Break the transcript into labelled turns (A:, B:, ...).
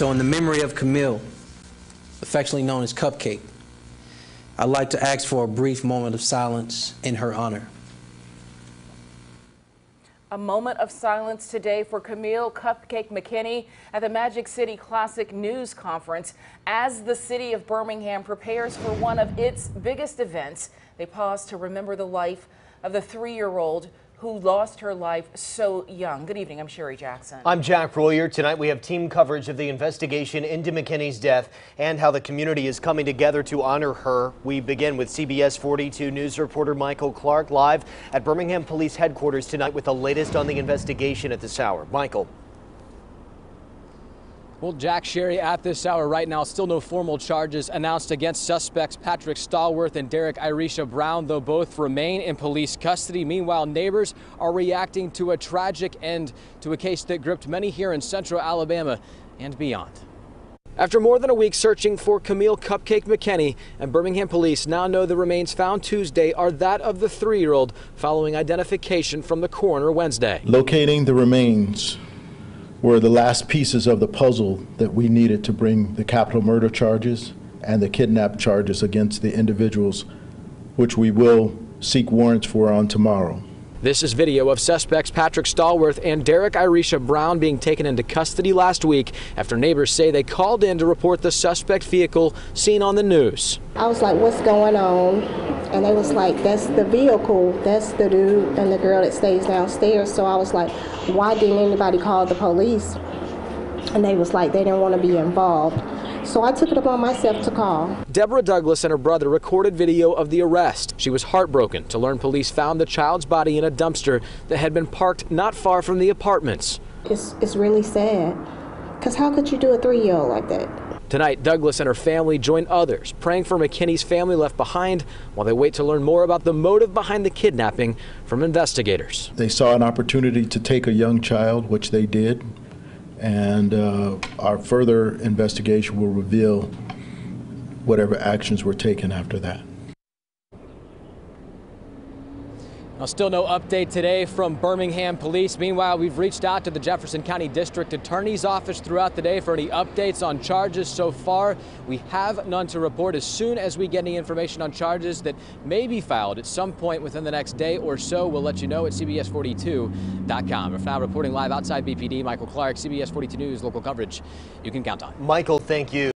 A: So in the memory of Kamille, affectionately known as Cupcake, I'd like to ask for a brief moment of silence in her honor.
B: A moment of silence today for Kamille Cupcake McKinney at the Magic City Classic News Conference as the city of Birmingham prepares for one of its biggest events. They pause to remember the life of the three-year-old who lost her life so young. Good evening, I'm Sherry Jackson.
C: I'm Jack Royer. Tonight we have team coverage of the investigation into McKinney's death and how the community is coming together to honor her. We begin with CBS 42 News reporter Michael Clark live at Birmingham Police Headquarters tonight with the latest on the investigation at this hour. Michael.
D: Well, Jack Sherry at this hour right now, still no formal charges announced against suspects Patrick Stallworth and Derick Irisha Brown, though both remain in police custody. Meanwhile, neighbors are reacting to a tragic end to a case that gripped many here in central Alabama and beyond. After more than a week searching for Kamille Cupcake McKinney, and Birmingham police now know the remains found Tuesday are that of the three-year-old following identification from the coroner Wednesday.
E: Locating the remains were the last pieces of the puzzle that we needed to bring the capital murder charges and the kidnap charges against the individuals, which we will seek warrants for on tomorrow.
D: This is video of suspects Patrick Stallworth and Derick Irisha Brown being taken into custody last week after neighbors say they called in to report the suspect vehicle seen on the news.
F: I was like, what's going on? And they was like, that's the vehicle. That's the dude and the girl that stays downstairs. So I was like, why didn't anybody call the police? And they was like, they didn't want to be involved. So I took it upon myself to call.
D: Deborah Douglas and her brother recorded video of the arrest. She was heartbroken to learn police found the child's body in a dumpster that had been parked not far from the apartments.
F: It's, it's really sad. Because how could you do a three year old like that?
D: Tonight, Douglas and her family join others praying for McKinney's family left behind while they wait to learn more about the motive behind the kidnapping from investigators.
E: They saw an opportunity to take a young child, which they did, and uh, our further investigation will reveal whatever actions were taken after that.
D: Now, still no update today from Birmingham police. Meanwhile, we've reached out to the Jefferson County District Attorney's Office throughout the day for any updates on charges so far. We have none to report. As soon as we get any information on charges that may be filed at some point within the next day or so, we'll let you know at CBS42.com. If now reporting live outside BPD, Michael Clark, CBS 42 News, local coverage you can count on.
C: Michael, thank you.